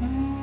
嗯。